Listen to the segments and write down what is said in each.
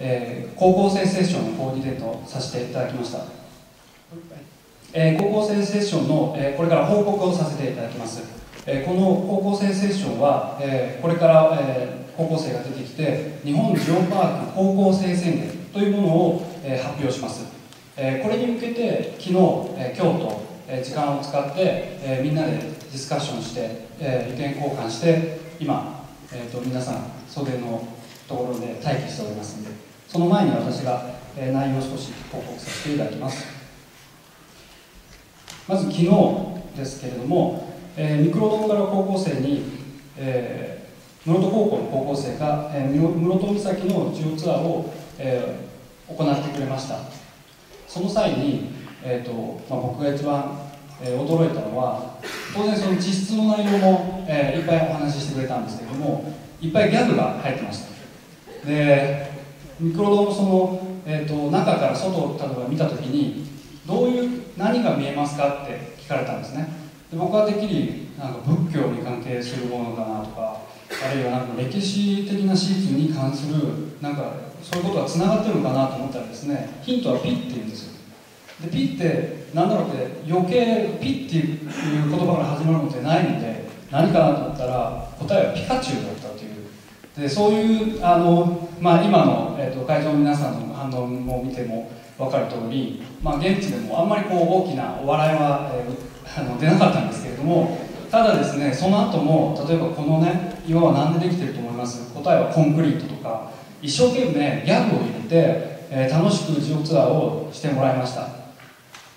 えー、高校生セッションのコーディネートさせていただきました、えー、高校生セッションの、えー、これから報告をさせていただきます、えこの高校生セッションは、えこれから、え高校生が出てきて日本ジオンパーク高校生宣言というものを、え発表します、えこれに向けて昨日、え今日と、え時間を使って、えみんなでディスカッションして、え意見交換して今、えーと、皆さん袖のところで待機しておりますので。その前に私が、内容を少し報告させていただきます。まず昨日ですけれども、えー、ミクロドンから高校生に、えー、室戸高校の高校生が、えー、室戸岬のジオツアーを、えー、行ってくれました。その際に、えーとまあ、僕が一番、えー、驚いたのは当然その実質の内容も、えー、いっぱいお話ししてくれたんですけれどもいっぱいギャグが入ってました。でミクロドのその、えーと、中から外例えば見た時にどういう何が見えますかって聞かれたんですね。で僕はてっきりなんか仏教に関係するものかなとかあるいはなんか歴史的な史実に関するなんかそういうことがつながってるのかなと思ったらですねヒントはピって言うんですよ。でピって何だろうって余計ピっていう言葉から始まるのってないので何かなと思ったら答えはピカチュウだったという。でそういうあの、まあ、今の、えーと、会場の皆さんの反応も見ても分かる通り、まあ、現地でもあんまりこう大きなお笑いは、えー、あの出なかったんですけれどもただですねその後も例えばこのね岩は何でできてると思います？答えはコンクリートとか一生懸命ギャグを入れて、えー、楽しくジオツアーをしてもらいました。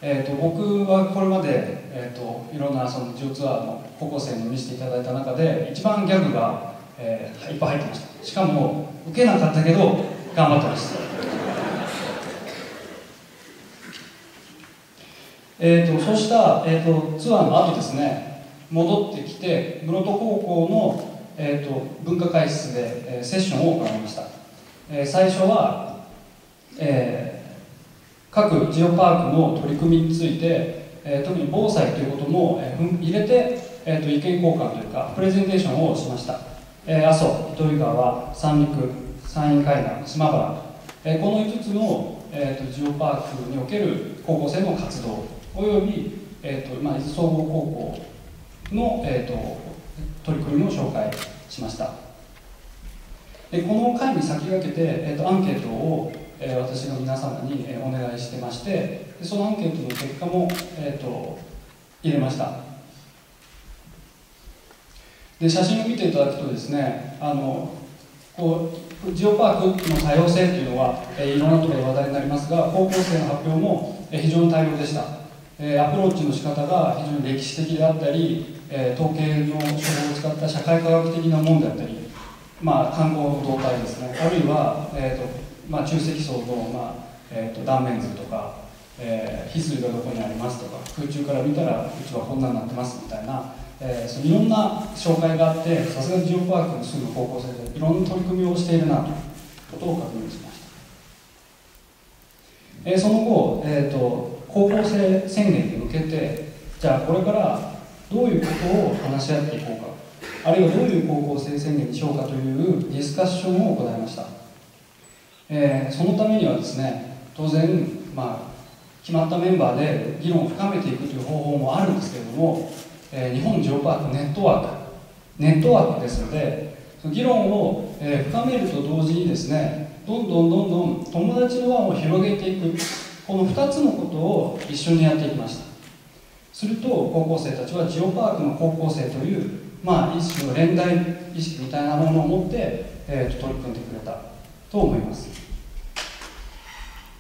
えーと、僕はこれまで、えーと、いろんなそのジオツアーの高校生に見せていただいた中で一番ギャグが、えー、いっぱい入ってました。しかも受けなかったけど頑張ってました。えと、そうした、えー、とツアーの後ですね戻ってきて室戸高校の、えー、と文化会室で、えー、セッションを行いました、えー、最初は、えー各ジオパークの取り組みについて、えー、特に防災ということも、えー、入れて、えーと、意見交換というかプレゼンテーションをしました、えー、阿蘇糸魚川三陸山陰海岸島原、えー、この5つの、えーと、ジオパークにおける高校生の活動および、えーとまあ、伊豆総合高校の、えーと、取り組みを紹介しました。でこの会に先駆けて、えー、とアンケートをえ私が皆様に、えお願いしてましてでそのアンケートの結果も、えーと、入れました。で写真を見ていただくとですねあのこうジオパークの多様性というのは、えー、いろんなところで話題になりますが高校生の発表も、えー、非常に多様でした、えー、アプローチの仕方が非常に歴史的であったり、え統計の手法を使った社会科学的なものであったり、まあ、観光の動態ですね。あるいは、えーとまあ、中積層の、まあえーと、断面図とか、えー、翡翠がどこにありますとか空中から見たらうちはこんなになってますみたいな、えー、そのいろんな紹介があってさすがにジオパークのすぐ高校生でいろんな取り組みをしているなということを確認しました、えー、その後、えーと、高校生宣言に向けてじゃあこれからどういうことを話し合っていこうかあるいはどういう高校生宣言にしようかというディスカッションを行いました。えー、そのためにはですね当然、まあ、決まったメンバーで議論を深めていくという方法もあるんですけれども、え、日本ジオパークネットワークネットワークですので議論を、え、深めると同時にですねどんどんどんどん友達の輪を広げていく。この2つのことを一緒にやっていきました。すると高校生たちはジオパークの高校生というまあ一種の連帯意識みたいなものを持って、えー、取り組んでくれた。と思います。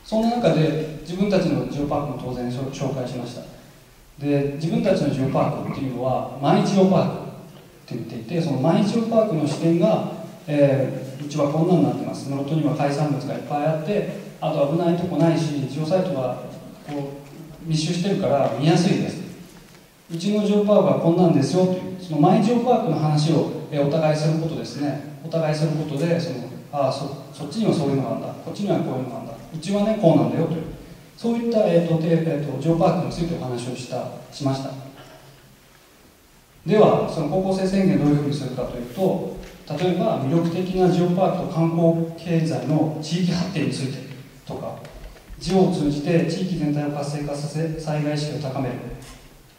そんな中で自分たちのジオパークも当然紹介しました。で自分たちのジオパークっていうのはマイジオパークって言っていてそのマイジオパークの視点が、えー、うちはこんなになってます。室戸には海産物がいっぱいあってあと危ないとこないしジオサイトがこう密集してるから見やすいです。うちのジオパークはこんなんですよという。そのマイジオパークの話を、えお互いすることですね。お互いすることでそのああそそっちにはそういうのがあるんだ。こっちにはこういうのがあるんだ。うちはねこうなんだよという。そういった、えーとえーと、ジオパークについてお話をしたしました。ではその高校生宣言どういうふうにするかというと例えば魅力的なジオパークと観光経済の地域発展についてとかジオを通じて地域全体を活性化させ災害意識を高める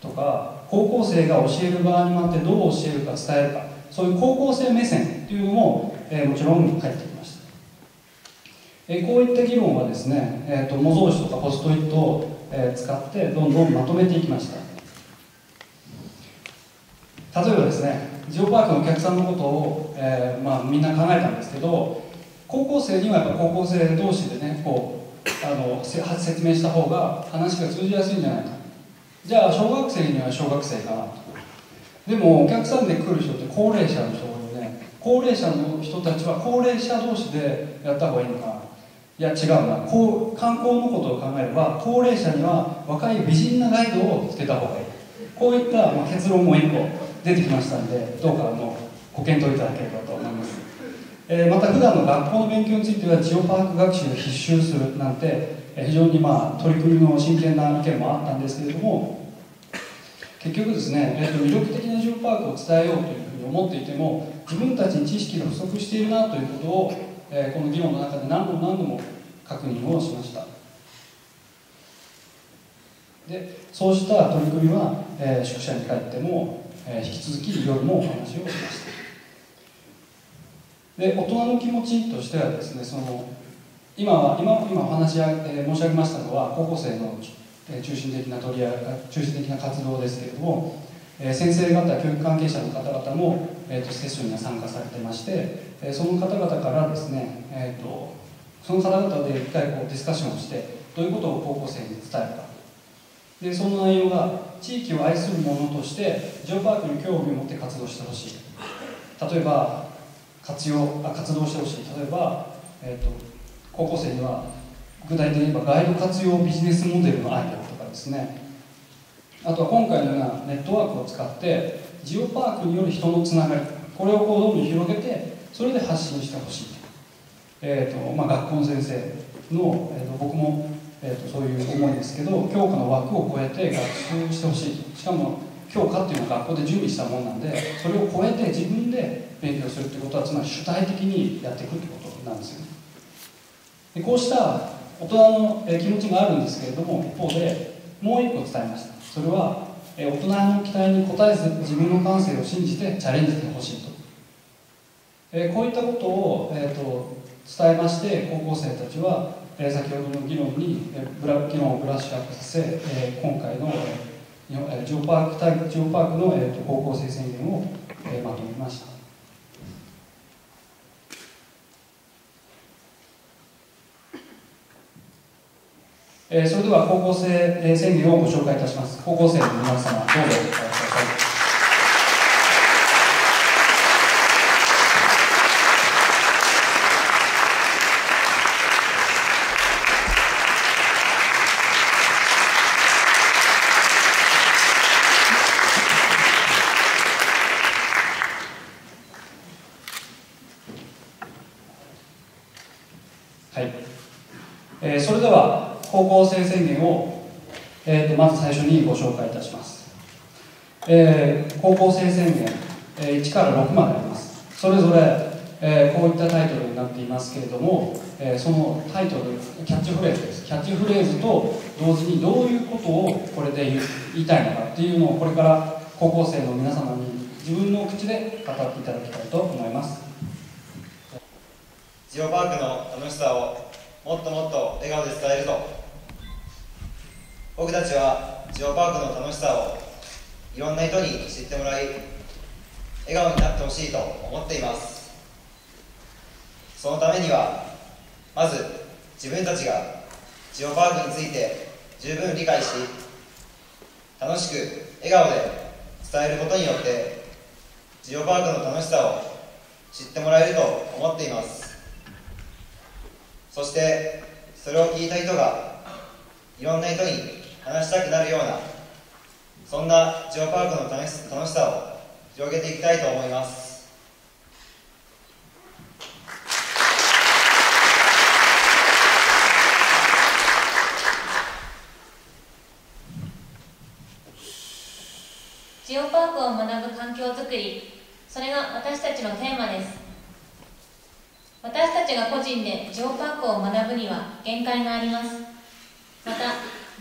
とか高校生が教える側に回ってどう教えるか伝えるかそういう高校生目線というのも、えー、もちろん入ってきました、え、こういった議論はですね、えーと、模造紙とかポストイットを、えー、使ってどんどんまとめていきました。例えばですねジオパークのお客さんのことを、えーまあ、みんな考えたんですけど高校生にはやっぱ高校生同士でねこうあの説明した方が話が通じやすいんじゃないか。じゃあ小学生には小学生かなと。でもお客さんで来る人って高齢者の人多いね高齢者の人たちは高齢者同士でやった方がいいのかな。いや違うな。こう観光のことを考えれば高齢者には若い美人なガイドをつけた方がいい。こういった、まあ、結論も1個出てきましたんでどうかあのご検討いただければと思います、えー、また普段の学校の勉強についてはジオパーク学習を必修するなんて非常にまあ取り組みの真剣な意見もあったんですけれども結局ですね、えー、と魅力的なジオパークを伝えようというふうに思っていても自分たちに知識が不足しているなということを、えー、この議論の中で何度も何度も確認をしました。でそうした取り組みは、えー、宿舎に帰っても、えー、引き続き夜もお話をしました。で大人の気持ちとしてはですねその今は今今お話し、えー、申し上げましたのは高校生の中心的な取り合い中心的な活動ですけれども、え先生方教育関係者の方々も、えーと、セッションには参加されてまして、えその方々からですね、えーと、その方々で一回こうディスカッションをしてどういうことを高校生に伝えるか。でその内容が地域を愛する者としてジオパークに興味を持って活動してほしい。例えば活用あ活動してほしい。例えば、えーと高校生には具体的に言えばガイド活用ビジネスモデルのアイデアとかですね。あとは今回のようなネットワークを使ってジオパークによる人のつながりこれをこうどんどん広げてそれで発信してほしい、えーとまあ、学校の先生の、えーと、僕も、えーと、そういう思いですけど教科の枠を超えて学習してほしいしかも教科っていうのは学校で準備したものなんでそれを超えて自分で勉強するってことはつまり主体的にやっていくってことなんですよね。でこうした大人の気持ちがあるんですけれども一方でもう一個伝えました。それは大人の期待に応えず自分の感性を信じてチャレンジしてほしいと。えこういったことを、えー、と伝えまして高校生たちはえ先ほどの議論にえブラ議論をブラッシュアップさせえ今回のえジオパークジオパークの、えー、と高校生宣言をえまとめました。えー、それでは高校生宣言をご紹介いたします。高校生の皆様どうぞお願いください。はい、えー、それでは高校生宣言を、えーと、まず最初にご紹介いたします、えー、高校生宣言、えー、1から6まであります。それぞれ、えー、こういったタイトルになっていますけれども、えー、そのタイトルキャッチフレーズです。キャッチフレーズと同時にどういうことをこれで言言いたいのかっていうのをこれから高校生の皆様に自分の口で語っていただきたいと思います。ジオパークの楽しさをもっともっと笑顔で伝えるぞ。僕たちはジオパークの楽しさをいろんな人に知ってもらい笑顔になってほしいと思っています。そのためにはまず自分たちがジオパークについて十分理解し楽しく笑顔で伝えることによってジオパークの楽しさを知ってもらえると思っています。そしてそれを聞いた人がいろんな人に話したくなるようなそんなジオパークの楽し楽しさを広げていきたいと思います。ジオパークを学ぶ環境づくりそれが私たちのテーマです。私たちが個人でジオパークを学ぶには限界があります。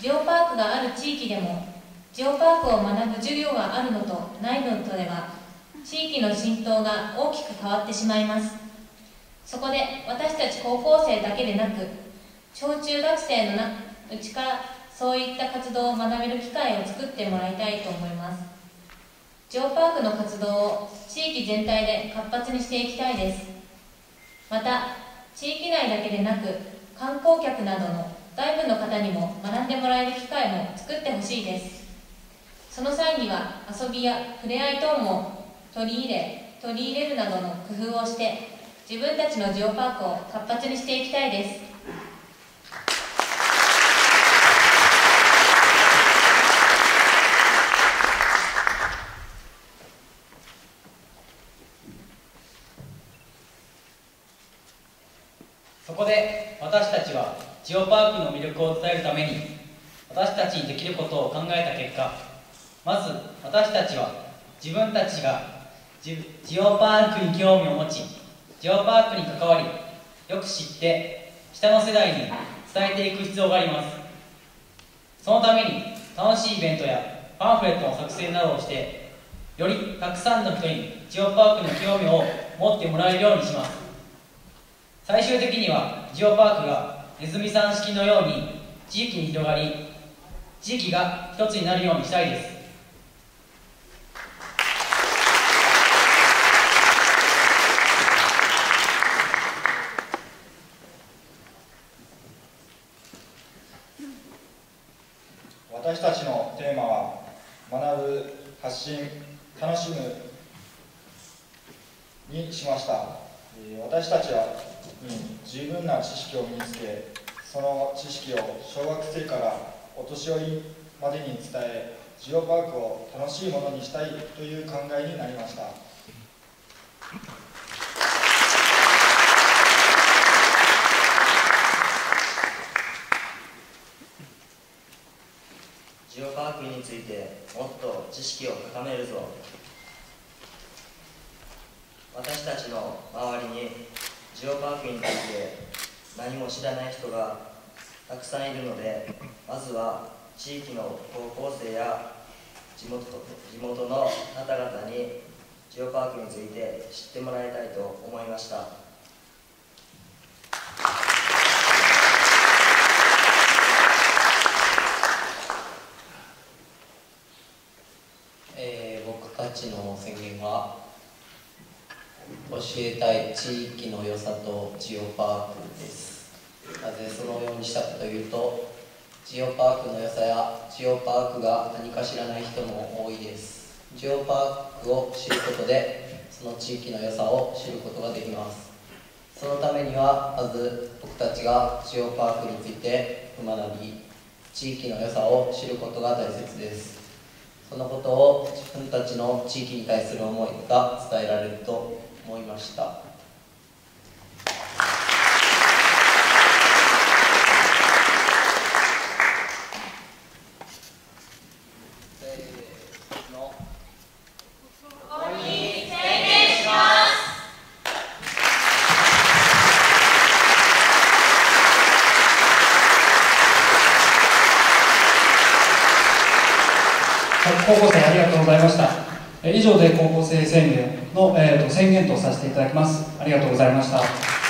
ジオパークがある地域でもジオパークを学ぶ授業があるのとないのとでは地域の浸透が大きく変わってしまいます。そこで私たち高校生だけでなく小中学生のなうちからそういった活動を学べる機会を作ってもらいたいと思います。ジオパークの活動を地域全体で活発にしていきたいです。また地域内だけでなく観光客などの外部の方にも学んでもらえる機会も作ってほしいです。その際には遊びや触れ合い等も取り入れ取り入れるなどの工夫をして自分たちのジオパークを活発にしていきたいですそこで私たちはジオパークの魅力を伝えるために私たちにできることを考えた結果まず私たちは自分たちがジオパークに興味を持ちジオパークに関わりよく知って下の世代に伝えていく必要があります。そのために楽しいイベントやパンフレットの作成などをしてよりたくさんの人にジオパークの興味を持ってもらえるようにします。最終的にはジオパークがネズミさん式のように地域に広がり地域が一つになるようにしたいです。私たちのテーマは学ぶ発信楽しむにしました。私たちは十分な知識を身につけその知識を小学生からお年寄りまでに伝えジオパークを楽しいものにしたいという考えになりました。ジオパークについてもっと知識を高めるぞ。私たちの周りにジオパークについて何も知らない人がたくさんいるのでまずは地域の高校生や地元地元の方々にジオパークについて知ってもらいたいと思いました。えー僕たちの宣言は教えたい地域の良さとジオパークです。なぜそのようにしたかというとジオパークの良さやジオパークが何か知らない人も多いです。ジオパークを知ることでその地域の良さを知ることができます。そのためにはまず僕たちがジオパークについて学び地域の良さを知ることが大切です。そのことを自分たちの地域に対する思いが伝えられると思いました。高校生ありがとうございました。以上で高校生宣言の、えーと宣言とさせていただきます。ありがとうございました。